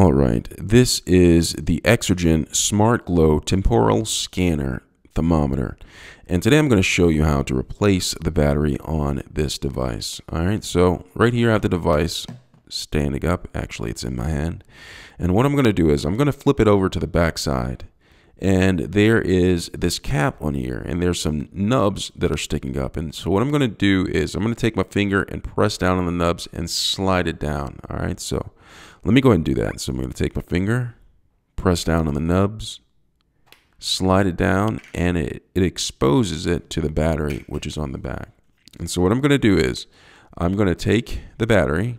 All right, this is the Exergen Smart Glow Temporal Scanner Thermometer. And today I'm going to show you how to replace the battery on this device. All right, so right here I have the device standing up. Actually, it's in my hand. And what I'm going to do is I'm going to flip it over to the back side. And there is this cap on here, and there's some nubs that are sticking up. And so what I'm going to do is I'm going to take my finger and press down on the nubs and slide it down. All right, so let me go ahead and do that. So I'm going to take my finger, press down on the nubs, slide it down, and it, it exposes it to the battery, which is on the back. And so what I'm going to do is I'm going to take the battery.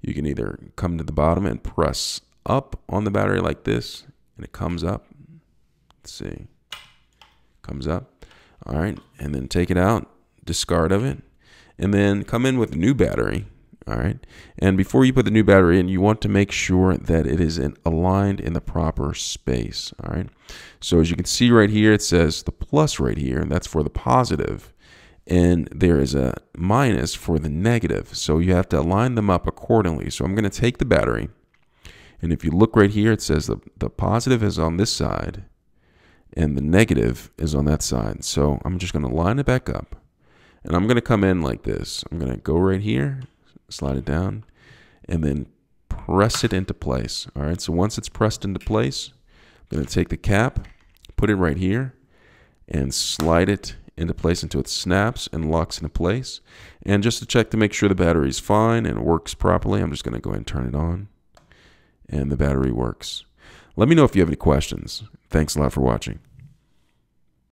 You can either come to the bottom and press up on the battery like this, and it comes up. Let's see. Comes up. All right. And then take it out, discard of it, and then come in with a new battery all right. And before you put the new battery in, you want to make sure that it is in, aligned in the proper space. All right. So as you can see right here, it says the plus right here, and that's for the positive, and there is a minus for the negative. So you have to align them up accordingly. So I'm going to take the battery, and if you look right here, it says the, the positive is on this side, and the negative is on that side. So I'm just going to line it back up. And I'm going to come in like this. I'm going to go right here slide it down, and then press it into place. All right, so once it's pressed into place, I'm going to take the cap, put it right here, and slide it into place until it snaps and locks into place. And just to check to make sure the battery is fine and works properly, I'm just going to go ahead and turn it on. And the battery works. Let me know if you have any questions. Thanks a lot for watching.